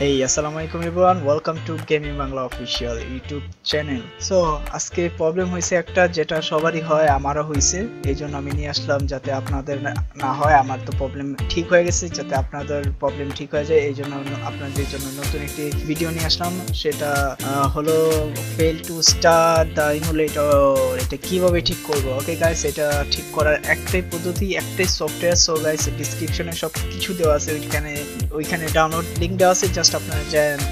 এই আসসালামু আলাইকুম everyone welcome to gaming Bangla official YouTube channel so আজকে প্রবলেম হয়েছে একটা যেটা সবারই হয়, আমারও হয়েছে। এই জন্য আমি নিয়ে আসলাম যাতে আপনাদের না- হয়। আমার তো প্রবলেম ঠিক হয়ে গেছে, যাতে আপনাদের প্রবলেম ঠিক হয়ে যায়। এই জন্য আপনাদের জন্য নতুন একটি ভিডিও নিয়ে আসলাম। সেটা হলো fail to start the emulator এটা কীভাবে ঠিক করব? ওকে গাইস এটা ঠিক করার একটাই পদ্ধতি, একটাই সফটওয়্যার সো গাইস ডিসক্রিপশনে সব কিছু দেওয়া আছে। ওইখানে ওইখানে ডাউনলোড লিংক দেওয়া আছে। জাস্ট আপনারা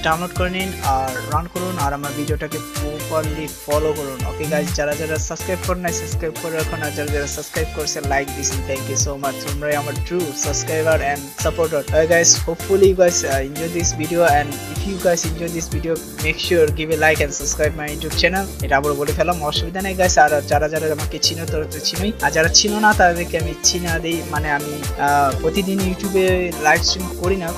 ডাউনলোড করে নিন আর রান করুন আর আমার ভিডিওটাকে প্রপারলি ফলো করুন। ওকে গাইস যারা যারা সাবস্ক্রাইব করেন নাই সাবস্ক্রাইব করে রাখুন। আর যারা যারা সাবস্ক্রাইব করছে লাইক দিয়েছেন থ্যাংক ইউ সো মাচ তোমরাই আমার true subscriber and supporter guys hopefully guys uh, enjoy this video and if you guys enjoy this video make sure give a like and subscribe my youtube channel এটা আবার বলে ফেলাম অসুবিধা নেই guys আর যারা যারা আমাকে চিনো তারা তো চিনোই। আর যারা চিনো না তাদেরকে আমি চিনা দিই। মানে আমি প্রতিদিন ইউটিউবে লাইভ স্ট্রিম করি না।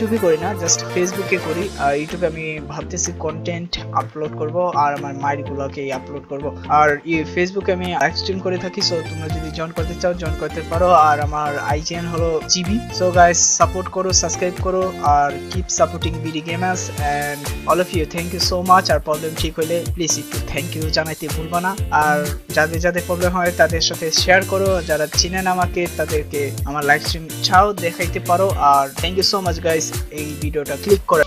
ইউটিউবে করি না জাস্ট ফেসবুকে করি। আর ইউটিউবে আমি ভাবতেছি কন্টেন্ট আপলোড করব, আর আমার মাইলগুলোকে আপলোড করব। আর ফেসবুকে আমি লাইভ স্ট্রিম করে থাকি সো তোমরা যদি জয়েন করতে চাও জয়েন করতে পারো। আর আমার আইজিএন হলো জিবি সো গাইস সাপোর্ট করো সাবস্ক্রাইব করো, আর keep supporting BD gamers and all of you thank you so much R problem ঠিক হলে প্লিজ একটু থ্যাংক ইউ জানাইতে ভুলবো না। আর যাদের যাদের প্রবলেম হয়, তাদের সাথে শেয়ার করো। যারা চিনেন আমাকে, তাদেরকে আমার লাইভ স্ট্রিম ছাও দেখাইতে পারো। আর thank you so much guys এই ভিডিওটা ক্লিক করে